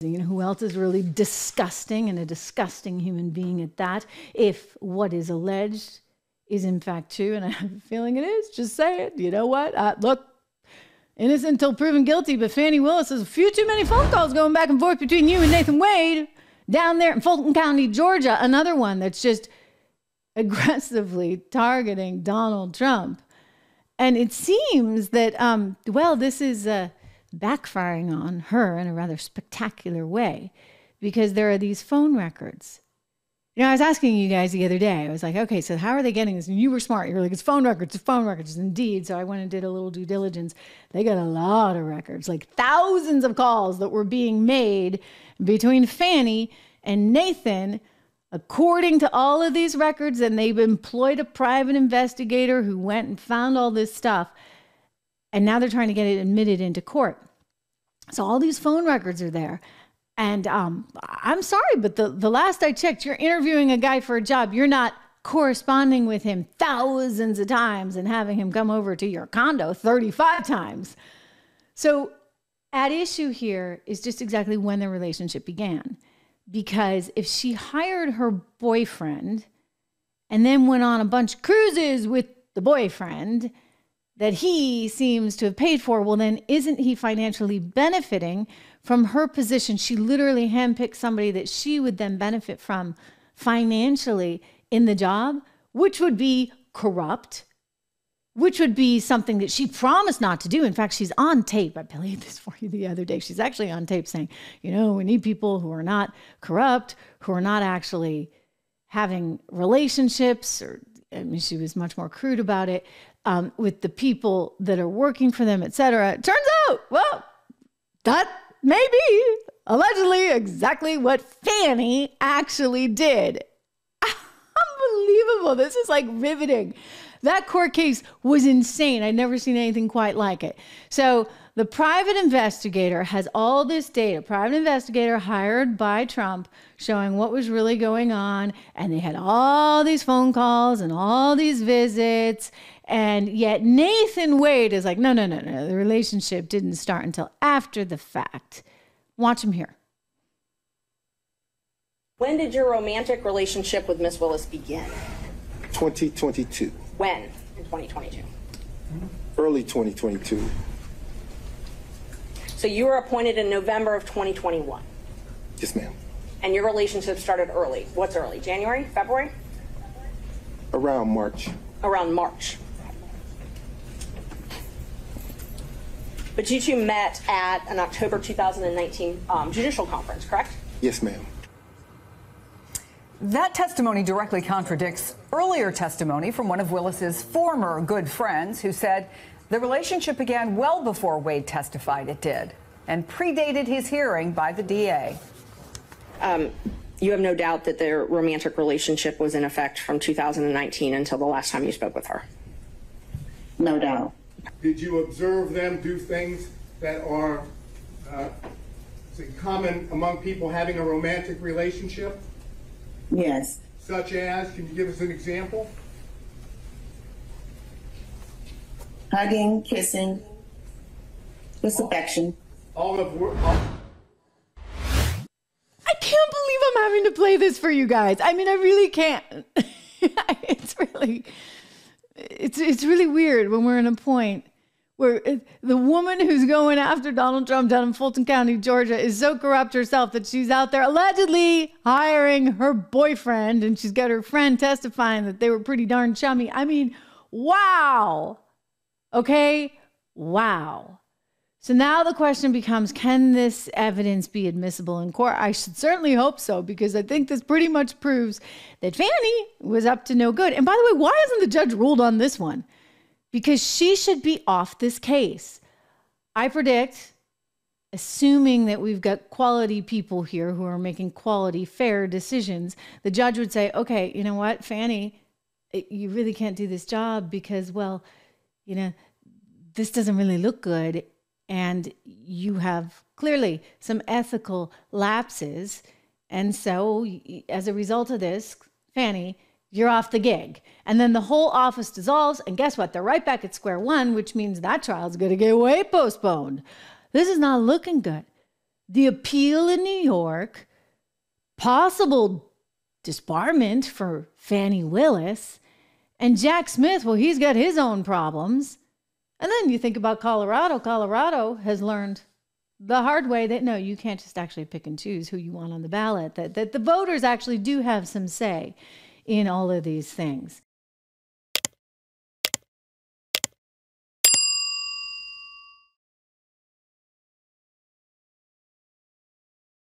You know, who else is really disgusting and a disgusting human being at that? If what is alleged is in fact true, and I have a feeling it is, just say it. You know what? Uh, look, innocent until proven guilty, but Fani Willis has a few too many phone calls going back and forth between you and Nathan Wade down there in Fulton County, Georgia. Another one that's just aggressively targeting Donald Trump. And it seems that, um, well, this is uh, backfiring on her in a rather spectacular way because there are these phone records. You know, I was asking you guys the other day, I was like, okay, so how are they getting this? And you were smart. You were like, it's phone records, it's phone records. Indeed. So I went and did a little due diligence. They got a lot of records, like thousands of calls that were being made between Fani and Nathan according to all of these records, and they've employed a private investigator who went and found all this stuff. And now they're trying to get it admitted into court. So all these phone records are there. And um, I'm sorry, but the, the last I checked, you're interviewing a guy for a job. You're not corresponding with him thousands of times and having him come over to your condo 35 times. So, at issue here is just exactly when the relationship began because if she hired her boyfriend and then went on a bunch of cruises with the boyfriend that he seems to have paid for, well, then isn't he financially benefiting from her position? She literally handpicked somebody that she would then benefit from financially in the job, which would be corrupt, which would be something that she promised not to do. In fact, she's on tape. I played this for you the other day. She's actually on tape saying, you know, we need people who are not corrupt, who are not actually having relationships, or I mean, she was much more crude about it um, with the people that are working for them, et cetera. It turns out, well, that may be allegedly exactly what Fani actually did. Unbelievable. This is like riveting. That court case was insane. I'd never seen anything quite like it. So the private investigator has all this data, private investigator hired by Trump, showing what was really going on. And they had all these phone calls and all these visits. And yet Nathan Wade is like, no, no, no, no. The relationship didn't start until after the fact. Watch him here. When did your romantic relationship with Miss Willis begin? 2022. When in 2022? Early 2022. So you were appointed in November of 2021. Yes, ma'am. And your relationship started early. What's early? January? February? Around March. Around March. But you two met at an October 2019 um, judicial conference, correct? Yes, ma'am. That testimony directly contradicts earlier testimony from one of Willis's former good friends who said the relationship began well before Wade testified it did and predated his hearing by the DA. Um, you have no doubt that their romantic relationship was in effect from 2019 until the last time you spoke with her. No doubt. Did you observe them do things that are uh, common among people having a romantic relationship? Yes. Such as, can you give us an example? Hugging, kissing, just affection. All of all I can't believe I'm having to play this for you guys. I mean, I really can't. it's really, it's it's really weird when we're in a point where the woman who's going after Donald Trump down in Fulton County, Georgia, is so corrupt herself that she's out there allegedly hiring her boyfriend, and she's got her friend testifying that they were pretty darn chummy. I mean, wow. Okay, wow. So now the question becomes can this evidence be admissible in court? I should certainly hope so because I think this pretty much proves that Fani was up to no good. And by the way, why hasn't the judge ruled on this one? Because she should be off this case. I predict, assuming that we've got quality people here who are making quality, fair decisions, the judge would say, okay, you know what, Fani, eh, you really can't do this job because, well, you know, this doesn't really look good and you have clearly some ethical lapses. And so, as a result of this, Fani, you're off the gig. And then the whole office dissolves. And guess what? They're right back at square one, which means that trial's going to get way postponed. This is not looking good. the appeal in New York, possible disbarment for Fani Willis, and Jack Smith, well, he's got his own problems. And then you think about Colorado. Colorado has learned the hard way that no, you can't just actually pick and choose who you want on the ballot, that, that the voters actually do have some say in all of these things.